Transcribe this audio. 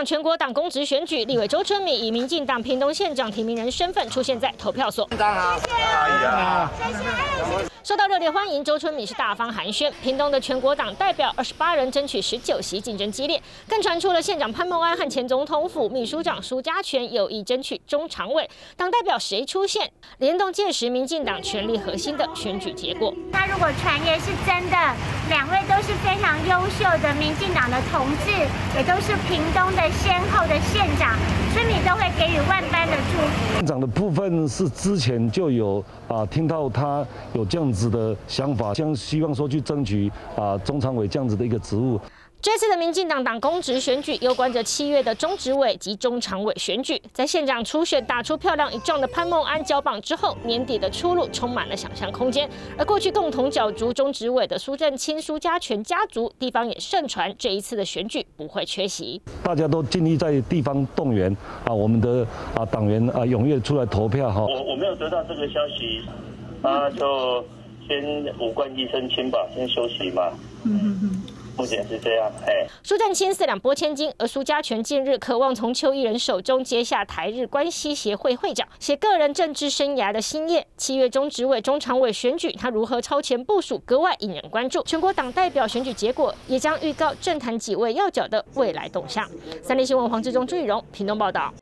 党全国党公职选举，立委周春米以民进党屏东县长提名人身份出现在投票所。谢谢。受到热烈欢迎，周春米是大方寒暄。屏东的全国党代表二十八人争取十九席，竞争激烈，更传出了县长潘孟安和前总统府秘书长苏家全有意争取中常委。党代表谁出现，联动届时民进党权力核心的选举结果。那如果传言是真的，两位都是非常优秀的民进党的同志，也都是屏东的先后的县长，村民都会给予万般的祝福。县长的部分是之前就有啊，听到他有这样。子的想法，将希望说去争取啊中常委这样子的一个职务。这次的民进党党公职选举，攸关着七月的中执委及中常委选举。在县长初选打出漂亮一仗的潘孟安交棒之后，年底的出路充满了想象空间。而过去共同角逐中执委的苏振清、苏家全家族，地方也盛传这一次的选举不会缺席。大家都尽力在地方动员啊，我们的啊党员啊踊跃出来投票哈。我我没有得到这个消息，那就。先五冠一身轻吧，先休息嘛。嗯哼哼，目前是这样。哎，苏振清四两拨千金，而苏家全近日渴望从邱毅人手中接下台日关系协会会长，写个人政治生涯的新页。七月中执委、中常委选举，他如何超前部署，格外引人关注。全国党代表选举结果，也将预告政坛几位要角的未来动向。三立新闻黄志忠、朱雨荣，屏东报道。